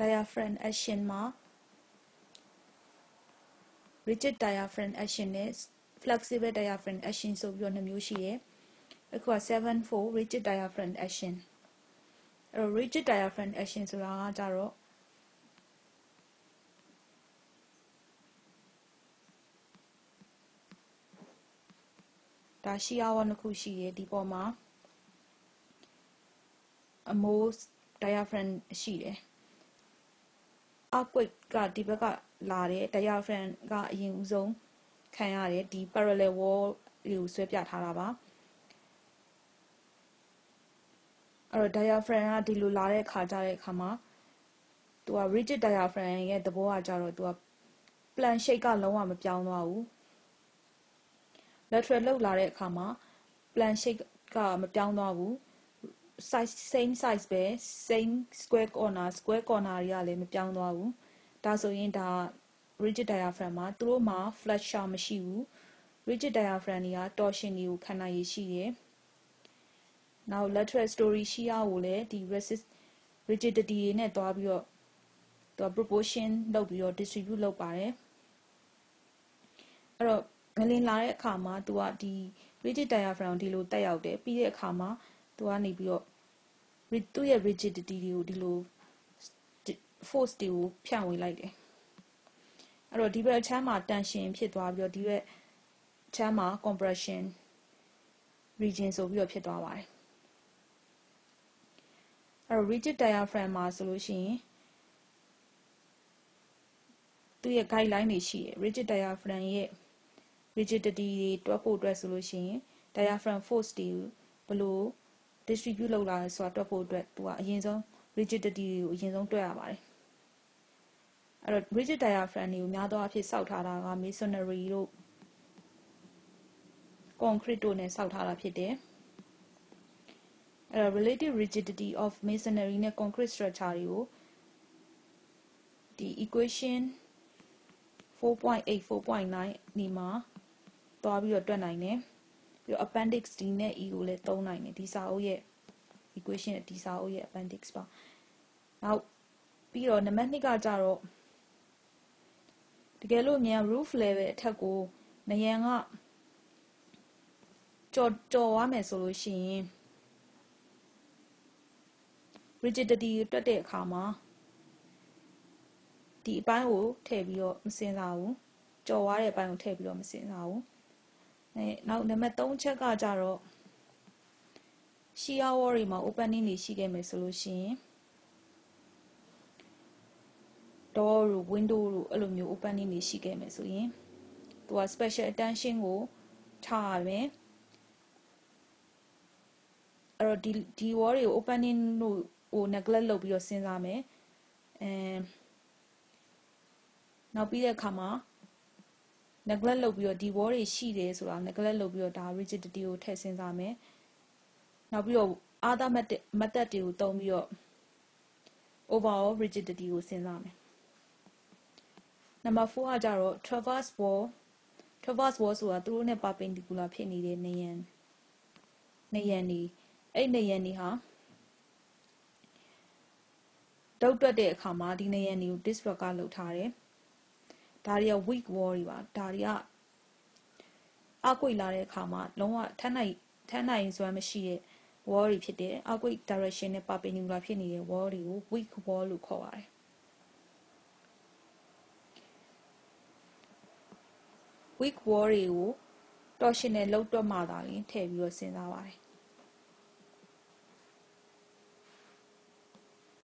diaphragm action မှာ rigid diaphragm action နဲ့ flexible diaphragm action ဆိုပြီးတော့နှစ်မျိုးရှိတယ်အခုက74 rigid diaphragm action အဲ့တော့ rigid diaphragm action ဆိုတာကကြတော့ဒါရှီယာဝါနှစ်ခုရှိတယ်ဒီပေါ်မှာအမိုး diaphragm ရှိတယ် အောက်ကွက်ကဒီဘက်ကလာတဲ့ diaphragm က အရင်ဦးဆုံးခံရတယ်ဒီ parallel wall တွေကိုဆွဲပြထားတာပါအဲ့တော့ diaphragm ကဒီလိုလာတဲ့ခါကြတဲ့အခါမှာသူက rigid diaphragm ရဲ့သဘောကကြတော့သူက plan shape ကလုံးဝမပြောင်းသွားဘူး lateral လောက်လာတဲ့အခါမှာ plan shape ကမပြောင်းသွားဘူး size same size ပဲ same square corner square corner တွေကလည်းမပြောင်းသွားဘူးဒါဆိုရင်ဒါ rigid diaphragm မှာသူတို့မှာ flexure မရှိဘူး rigid diaphragm တွေက torsion တွေကိုခံနိုင်ရရှိတယ်နောက် lateral story shear ကိုလည်းဒီ resist rigidity တွေနဲ့တွားပြီးတော့သူက proportion လုပ်ပြီးတော့ distribute လုပ်ပါတယ်အဲ့တော့ငလင်လာတဲ့အခါမှာသူကဒီ rigid diaphragm ဒီလိုတက်ရောက်တယ်ပြီးတဲ့အခါမှာ သူကနေပြီးတော့သူ့ရဲ့ rigidity တွေကိုဒီလို force တွေကိုဖြန့်ဝေလိုက်တယ်အဲ့တော့ဒီဘက်ချမ်းမှာ tension ဖြစ်သွားပြီးတော့ဒီဘက်ချမ်းမှာ compression region ဆိုပြီးတော့ဖြစ်သွားပါတယ်အဲ့တော့ rigid diaphragm မှာဆိုလို့ရှိရင်သူ့ရဲ့ guideline တွေရှိတယ် rigid diaphragm ရဲ့ rigidity တွေတွက်ဖို့အတွက်ဆိုလို့ရှိရင် diaphragm force တွေဘယ်လို distribute လုပ်လာလဲဆိုတာတွက်ဖို့အတွက်သူကအရင်ဆုံး rigidity တွေကိုအရင်ဆုံးတွက်ရပါတယ်အဲ့တော့ rigid diaphragm တွေကိုများသောအားဖြင့်စောက်ထားတာက masonry တို့ concrete တို့နဲ့စောက်ထားတာဖြစ်တယ်အဲ့တော့ relative rigidity of masonry နဲ့ concrete structure တွေကိုဒီ equation 4.8 4.9ဒီမှာသွားပြီးတော့တွက်နိုင်တယ်ပြီးတော့ appendix D နဲ့ E ကိုလည်းသုံးနိုင်တယ်ဒီစာအုပ်ရဲ့ equation ဒီစာအုပ်ရဲ့ appendix ပါနောက်ပြီးတော့နံပါတ်2ကကြတော့တကယ်လို့မြန် roof level အထက်ကိုနယံကကြော်ကြော်သွားမယ်ဆိုလို့ရှိရင် rigidity တွက်တဲ့အခါမှာဒီအပိုင်းကိုထည့်ပြီးတော့မစင်စားဘူးကြော်သွားတဲ့အပိုင်းကိုထည့်ပြီးတော့မစင်စားဘူးအဲနောက်နံပါတ်3ချက်ကကြတော့ shear wall တွေမှာ opening တွေရှိခဲ့မယ်ဆိုလို့ရှိရင် door တို့ window တို့အဲ့လိုမျိုး opening တွေရှိခဲ့မယ်ဆိုရင်သူက special attention ကိုထားရမယ်အဲ့တော့ဒီဒီ wall တွေကို opening တို့ဟို neglect လုပ်ပြီးတော့စဉ်းစားမယ်အဲနောက်ပြီးတဲ့အခါမှာ neglect လုပ်ပြီးတော့ဒီ wall တွေရှိတယ်ဆိုတာ neglect လုပ်ပြီးတော့ဒါ rigidity ကိုထည့်စဉ်းစားမယ် နောက်ပြီးတော့ other method method တွေကိုသုံးပြီးတော့ overall rigidity ကိုစဉ်းစားမယ်နံပါတ်4ကကြတော့ traverse wall traverse wall ဆိုတာသူတို့နဲ့ perpendicular ဖြစ်နေတဲ့နေရန်နေရန်နေအဲ့နေရန်နေဟာတုတ်တွက်တဲ့အခါမှာဒီနေရန်တွေကို disrupt ကလုပ်ထားတယ်ဒါတွေက weak wall တွေပါဒါတွေကအကွေလာတဲ့အခါမှာလုံးဝထမ်းနိုင်ထမ်းနိုင်စွမ်းမရှိတဲ့ wall တွေဖြစ်တယ်အကွေ direction နဲ့ perpendicular ဖြစ်နေတဲ့ wall တွေကို weak wall လို့ခေါ်ပါတယ် weak wall တွေကို torsional လောက်တော့မှသာလျှင်ထည့်ပြီးတော့စဉ်းစားပါတယ်